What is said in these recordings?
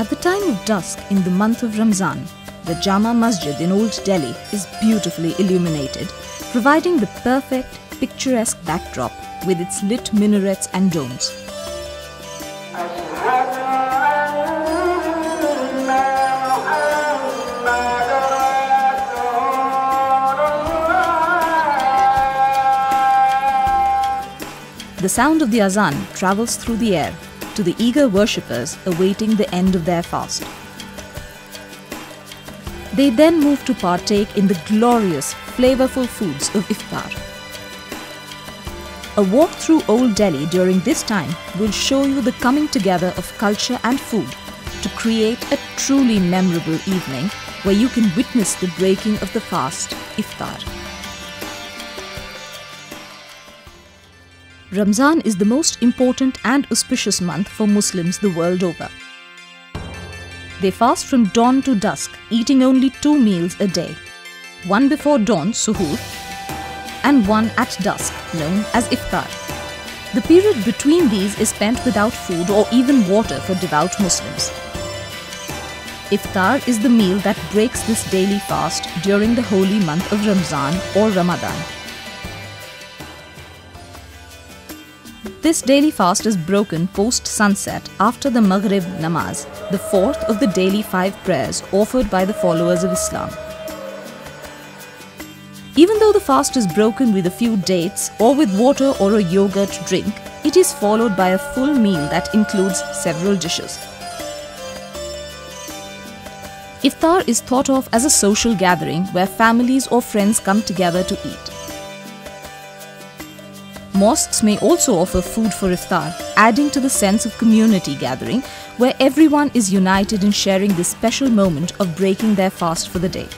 at the time of dusk in the month of Ramzan, the Jama Masjid in Old Delhi is beautifully illuminated, providing the perfect, picturesque backdrop with its lit minarets and domes. The sound of the azan travels through the air to the eager worshippers awaiting the end of their fast. They then move to partake in the glorious, flavorful foods of iftar. A walk through Old Delhi during this time will show you the coming together of culture and food to create a truly memorable evening where you can witness the breaking of the fast, iftar. Ramzan is the most important and auspicious month for Muslims the world over. They fast from dawn to dusk, eating only two meals a day. One before dawn, suhoor, and one at dusk, known as iftar. The period between these is spent without food or even water for devout Muslims. Iftar is the meal that breaks this daily fast during the holy month of Ramzan or Ramadan. This daily fast is broken post sunset after the Maghrib namaz, the fourth of the daily five prayers offered by the followers of Islam. Even though the fast is broken with a few dates or with water or a yogurt drink, it is followed by a full meal that includes several dishes. Iftar is thought of as a social gathering where families or friends come together to eat. Mosques may also offer food for iftar, adding to the sense of community gathering where everyone is united in sharing this special moment of breaking their fast for the day.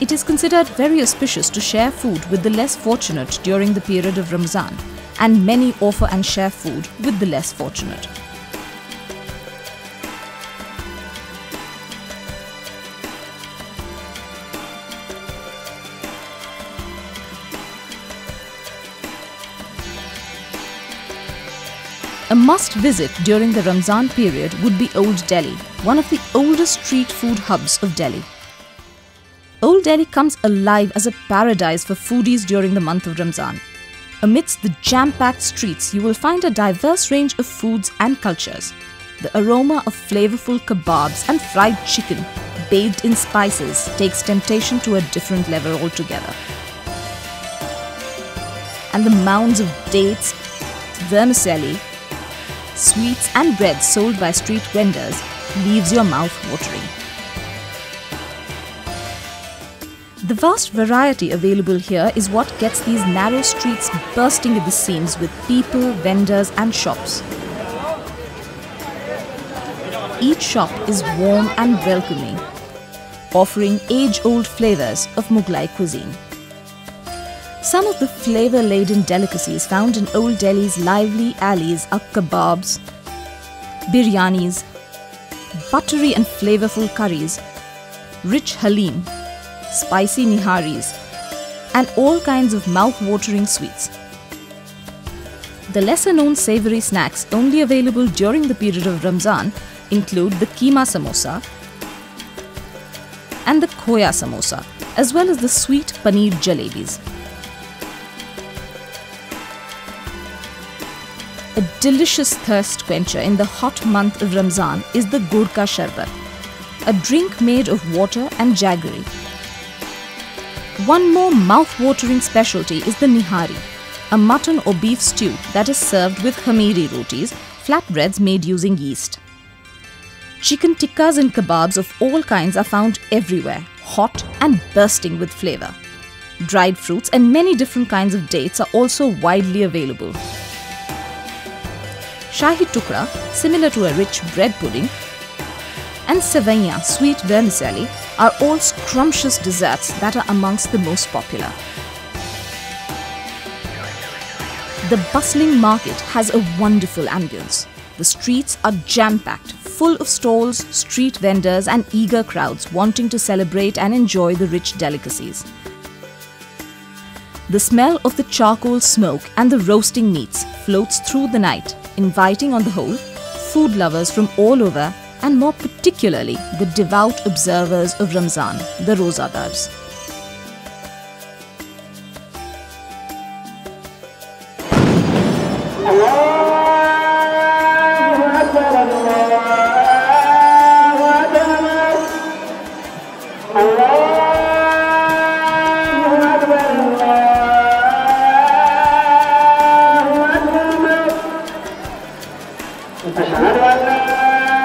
It is considered very auspicious to share food with the less fortunate during the period of Ramzan, and many offer and share food with the less fortunate. A must visit during the Ramzan period would be Old Delhi, one of the oldest street food hubs of Delhi. Old Delhi comes alive as a paradise for foodies during the month of Ramzan. Amidst the jam packed streets, you will find a diverse range of foods and cultures. The aroma of flavorful kebabs and fried chicken, bathed in spices, takes temptation to a different level altogether. And the mounds of dates, vermicelli, sweets and breads sold by street vendors leaves your mouth watering. The vast variety available here is what gets these narrow streets bursting at the seams with people, vendors and shops. Each shop is warm and welcoming, offering age-old flavors of Mughlai cuisine. Some of the flavor-laden delicacies found in Old Delhi's lively alleys are kebabs, biryanis, buttery and flavorful curries, rich halim, spicy niharis, and all kinds of mouth-watering sweets. The lesser-known savory snacks only available during the period of Ramzan include the keema samosa and the khoya samosa, as well as the sweet paneer jalebis. A delicious thirst quencher in the hot month of Ramzan is the Gurka Sharbat, a drink made of water and jaggery. One more mouth-watering specialty is the nihari, a mutton or beef stew that is served with khamiri rotis, flatbreads made using yeast. Chicken tikkas and kebabs of all kinds are found everywhere, hot and bursting with flavor. Dried fruits and many different kinds of dates are also widely available. Shahi tukra, similar to a rich bread pudding, and sevaiya, sweet vermicelli, are all scrumptious desserts that are amongst the most popular. The bustling market has a wonderful ambience. The streets are jam-packed, full of stalls, street vendors and eager crowds wanting to celebrate and enjoy the rich delicacies. The smell of the charcoal smoke and the roasting meats floats through the night, inviting on the whole food lovers from all over and more particularly the devout observers of Ramzan, the Rozadars. Allah Tchau.